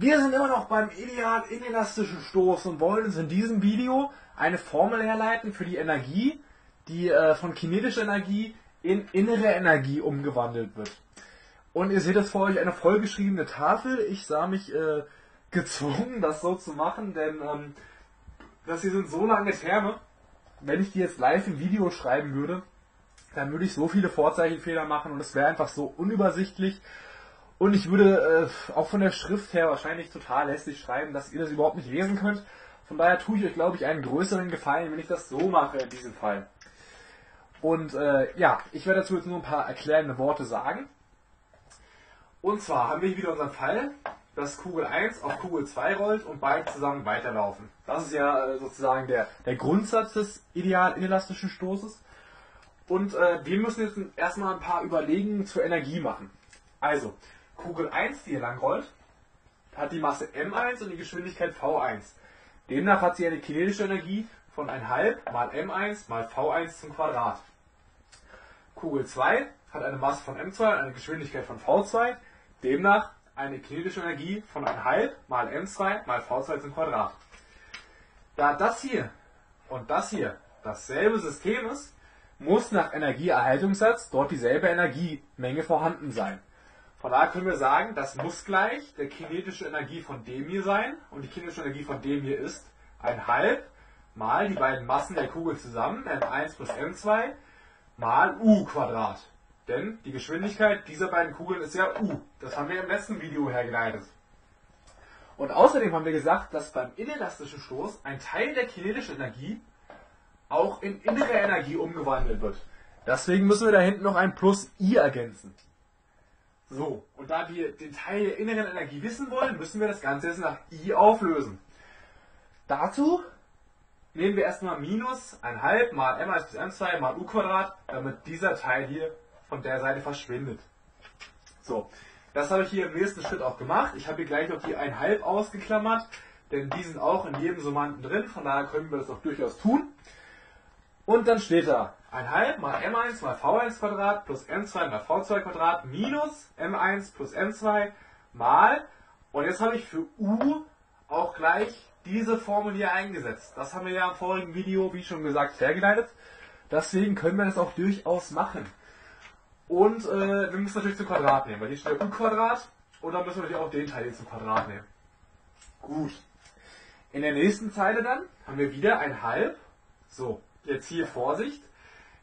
Wir sind immer noch beim ideal inelastischen Stoß und wollen uns in diesem Video eine Formel herleiten für die Energie, die äh, von kinetischer Energie in innere Energie umgewandelt wird. Und ihr seht das vor euch eine vollgeschriebene Tafel. Ich sah mich äh, gezwungen, das so zu machen, denn ähm, das hier sind so lange Terme. Wenn ich die jetzt live im Video schreiben würde, dann würde ich so viele Vorzeichenfehler machen und es wäre einfach so unübersichtlich. Und ich würde äh, auch von der Schrift her wahrscheinlich total lästig schreiben, dass ihr das überhaupt nicht lesen könnt. Von daher tue ich euch, glaube ich, einen größeren Gefallen, wenn ich das so mache in diesem Fall. Und äh, ja, ich werde dazu jetzt nur ein paar erklärende Worte sagen. Und zwar haben wir hier wieder unseren Fall, dass Kugel 1 auf Kugel 2 rollt und beide zusammen weiterlaufen. Das ist ja äh, sozusagen der, der Grundsatz des ideal inelastischen Stoßes. Und äh, wir müssen jetzt erstmal ein paar Überlegungen zur Energie machen. Also, Kugel 1, die hier lang rollt, hat die Masse m1 und die Geschwindigkeit v1. Demnach hat sie eine kinetische Energie von 1,5 mal m1 mal v1 zum Quadrat. Kugel 2 hat eine Masse von m2 und eine Geschwindigkeit von v2. Demnach eine kinetische Energie von 1,5 mal m2 mal v2 zum Quadrat. Da das hier und das hier dasselbe System ist, muss nach Energieerhaltungssatz dort dieselbe Energiemenge vorhanden sein. Von daher können wir sagen, das muss gleich der kinetische Energie von dem hier sein und die kinetische Energie von dem hier ist 1,5 mal die beiden Massen der Kugel zusammen, m1 plus m2, mal u Quadrat. Denn die Geschwindigkeit dieser beiden Kugeln ist ja u. Das haben wir im letzten Video hergeleitet. Und außerdem haben wir gesagt, dass beim inelastischen Stoß ein Teil der kinetischen Energie auch in innere Energie umgewandelt wird. Deswegen müssen wir da hinten noch ein Plus I ergänzen. So, und da wir den Teil der inneren Energie wissen wollen, müssen wir das Ganze jetzt nach I auflösen. Dazu nehmen wir erstmal minus 1,5 mal m1 plus m2 mal u Quadrat, damit dieser Teil hier von der Seite verschwindet. So, das habe ich hier im nächsten Schritt auch gemacht. Ich habe hier gleich noch die 1,5 ausgeklammert, denn die sind auch in jedem Summanden drin, von daher können wir das auch durchaus tun. Und dann steht da 1,5 mal m1 mal v1 Quadrat plus m2 mal v2 Quadrat minus m1 plus m2 mal, und jetzt habe ich für u auch gleich diese Formel hier eingesetzt. Das haben wir ja im vorigen Video, wie schon gesagt, hergeleitet. Deswegen können wir das auch durchaus machen. Und äh, wir müssen natürlich zum Quadrat nehmen, weil hier steht u Quadrat und dann müssen wir natürlich auch den Teil hier zum Quadrat nehmen. Gut. In der nächsten Zeile dann haben wir wieder ein halb. So, jetzt hier Vorsicht.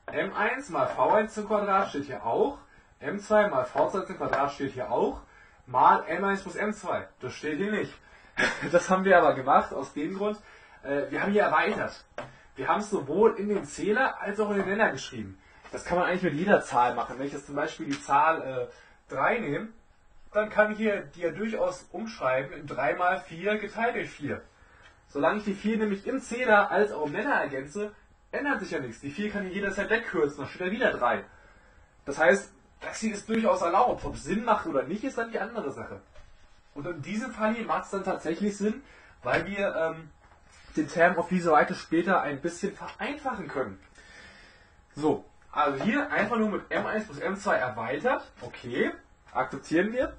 M1 mal v1 zum Quadrat steht hier auch. m2 mal v2 zum Quadrat steht hier auch. Mal m1 plus m2. Das steht hier nicht. Das haben wir aber gemacht aus dem Grund, äh, wir haben hier erweitert. Wir haben es sowohl in den Zähler als auch in den Nenner geschrieben. Das kann man eigentlich mit jeder Zahl machen. Wenn ich jetzt zum Beispiel die Zahl äh, 3 nehme, dann kann ich hier die ja durchaus umschreiben in 3 mal 4 geteilt durch 4. Solange ich die 4 nämlich im Zähler als auch im Nenner ergänze, ändert sich ja nichts. Die 4 kann ich jederzeit wegkürzen, dann steht da wieder 3. Das heißt, das hier ist durchaus erlaubt. Ob es Sinn macht oder nicht, ist dann die andere Sache. Und in diesem Fall hier macht es dann tatsächlich Sinn, weil wir ähm, den Term auf diese Seite später ein bisschen vereinfachen können. So, also hier einfach nur mit m1 plus m2 erweitert. Okay, akzeptieren wir.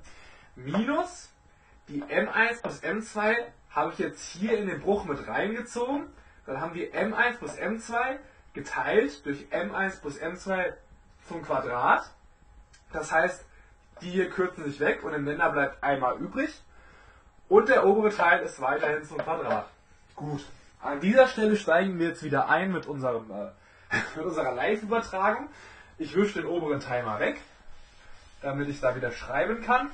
Minus die m1 plus m2 habe ich jetzt hier in den Bruch mit reingezogen. Dann haben wir m1 plus m2 geteilt durch m1 plus m2 zum Quadrat. Das heißt, die hier kürzen sich weg und im Nenner bleibt einmal übrig. Und der obere Teil ist weiterhin zum Quadrat. Gut. An dieser Stelle steigen wir jetzt wieder ein mit, unserem, äh, mit unserer Live-Übertragung. Ich wische den oberen Teil mal weg, damit ich da wieder schreiben kann.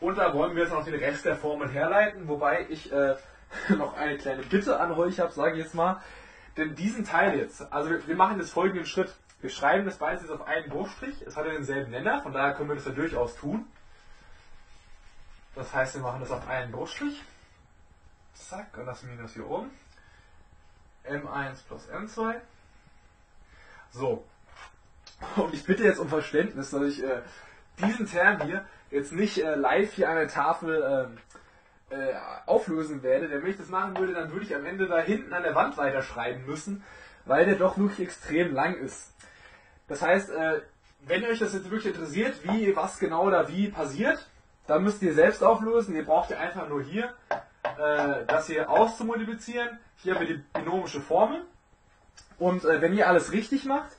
Und da wollen wir jetzt noch den Rest der Formel herleiten, wobei ich äh, noch eine kleine Bitte an euch habe, sage ich jetzt mal. Denn diesen Teil jetzt, also wir, wir machen jetzt folgenden Schritt. Wir schreiben das beides jetzt auf einen Bruchstrich. Es hat ja denselben Nenner, von daher können wir das ja durchaus tun. Das heißt, wir machen das auf einen Bruchstrich. Zack, und das Minus hier oben. M1 plus M2. So. Und ich bitte jetzt um Verständnis, dass ich äh, diesen Term hier jetzt nicht äh, live hier an der Tafel äh, äh, auflösen werde. Denn wenn ich das machen würde, dann würde ich am Ende da hinten an der Wand weiterschreiben müssen, weil der doch wirklich extrem lang ist. Das heißt, äh, wenn euch das jetzt wirklich interessiert, wie was genau da wie passiert, dann müsst ihr selbst auflösen. Ihr braucht ihr einfach nur hier äh, das hier auszumultiplizieren. Hier haben wir die binomische Formel. Und äh, wenn ihr alles richtig macht,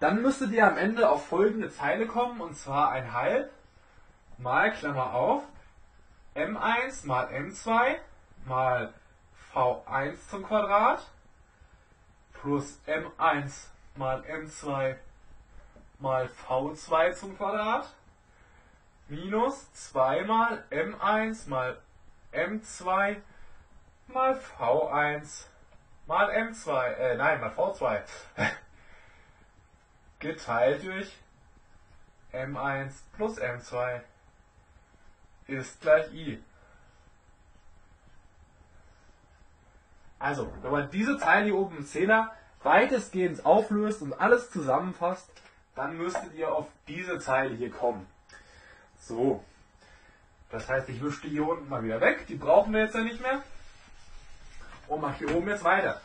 dann müsstet ihr am Ende auf folgende Zeile kommen, und zwar ein halb mal Klammer auf m1 mal m2 mal v1 zum Quadrat plus m1 mal m2 mal v2 zum Quadrat minus 2 mal m1 mal m2 mal v1 mal m2, äh, nein, mal v2 geteilt durch m1 plus m2 ist gleich i. Also, wenn man diese Zeile hier oben im Zähler weitestgehend auflöst und alles zusammenfasst, dann müsstet ihr auf diese Zeile hier kommen. So. Das heißt, ich wische die hier unten mal wieder weg. Die brauchen wir jetzt ja nicht mehr. Und mache hier oben jetzt weiter.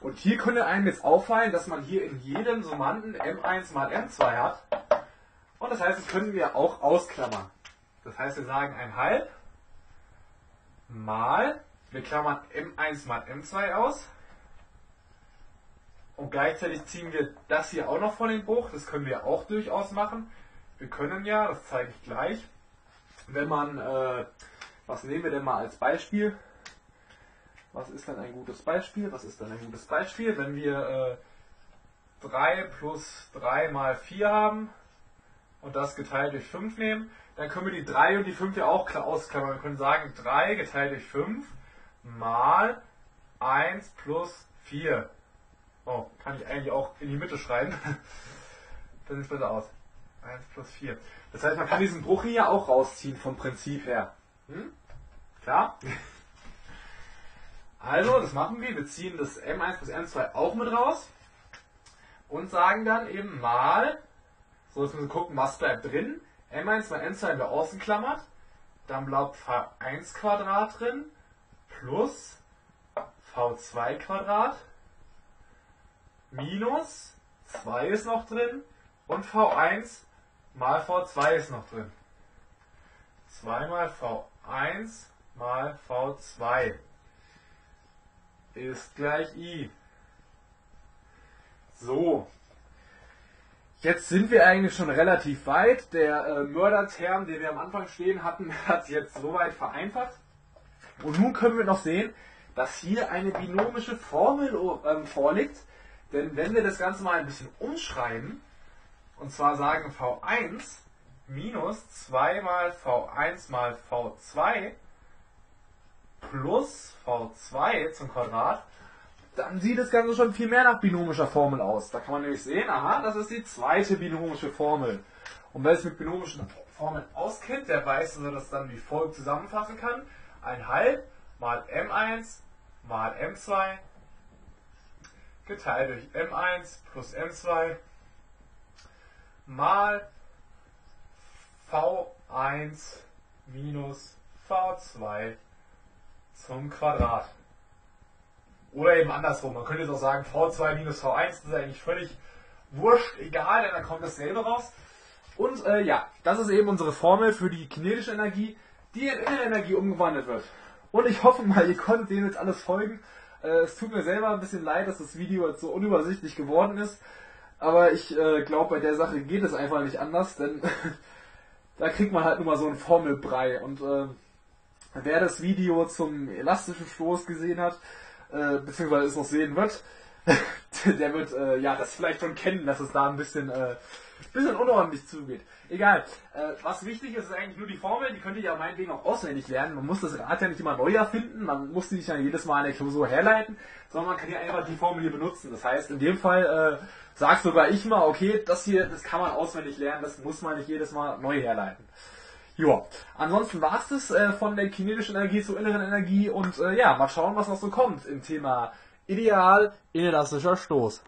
Und hier könnte einem jetzt auffallen, dass man hier in jedem Summanden M1 mal M2 hat. Und das heißt, das können wir auch ausklammern. Das heißt, wir sagen ein halb mal, wir klammern M1 mal M2 aus. Und gleichzeitig ziehen wir das hier auch noch von den Bruch. Das können wir auch durchaus machen. Wir können ja, das zeige ich gleich, wenn man, äh, was nehmen wir denn mal als Beispiel? Was ist denn ein gutes Beispiel? Was ist denn ein gutes Beispiel? Wenn wir äh, 3 plus 3 mal 4 haben und das geteilt durch 5 nehmen, dann können wir die 3 und die 5 ja auch ausklammern. Wir können sagen 3 geteilt durch 5 mal 1 plus 4. Oh, kann ich eigentlich auch in die Mitte schreiben. Dann sieht es besser aus. 1 plus 4. Das heißt, man kann diesen Bruch hier auch rausziehen vom Prinzip her. Hm? Klar? Also, das machen wir. Wir ziehen das M1 plus M2 auch mit raus. Und sagen dann eben mal, so jetzt müssen wir gucken, was bleibt drin. M1 mal M2 in der Außenklammert. Dann bleibt V1 Quadrat drin. Plus V2 Quadrat. Minus 2 ist noch drin. Und V1 mal V2 ist noch drin. 2 mal V1 mal V2 ist gleich I. So. Jetzt sind wir eigentlich schon relativ weit. Der äh, Mörderterm, den wir am Anfang stehen hatten, hat jetzt soweit vereinfacht. Und nun können wir noch sehen, dass hier eine binomische Formel äh, vorliegt. Denn wenn wir das Ganze mal ein bisschen umschreiben, und zwar sagen V1 minus 2 mal V1 mal V2 plus V2 zum Quadrat, dann sieht das Ganze schon viel mehr nach binomischer Formel aus. Da kann man nämlich sehen, aha, das ist die zweite binomische Formel. Und wer sich mit binomischen Formeln auskennt, der weiß, dass er das dann wie folgt zusammenfassen kann. Ein halb mal M1 mal M2 geteilt durch M1 plus M2 mal V1 minus V2 zum Quadrat. Oder eben andersrum. Man könnte jetzt auch sagen, V2 minus V1, das ist eigentlich völlig wurscht, egal, denn dann kommt dasselbe raus. Und äh, ja, das ist eben unsere Formel für die kinetische Energie, die in Innenenergie umgewandelt wird. Und ich hoffe mal, ihr konntet dem jetzt alles folgen. Äh, es tut mir selber ein bisschen leid, dass das Video jetzt so unübersichtlich geworden ist. Aber ich äh, glaube, bei der Sache geht es einfach nicht anders, denn da kriegt man halt nur mal so einen Formelbrei. Und äh, wer das Video zum elastischen Stoß gesehen hat, äh, beziehungsweise es noch sehen wird, der wird äh, ja das vielleicht schon kennen, dass es da ein bisschen, äh, bisschen unordentlich zugeht. Egal. Äh, was wichtig ist, ist eigentlich nur die Formel, die könnt ihr ja meinetwegen auch auswendig lernen. Man muss das Rad ja nicht immer neu erfinden, man muss die nicht ja jedes Mal in der Klausur herleiten, sondern man kann ja einfach die Formel hier benutzen. Das heißt, in dem Fall äh, sagt sogar ich mal, okay, das hier, das kann man auswendig lernen, das muss man nicht jedes Mal neu herleiten. Ja, ansonsten war es das äh, von der kinetischen Energie zur inneren Energie und äh, ja, mal schauen, was noch so kommt im Thema Ideal inelastischer Stoß.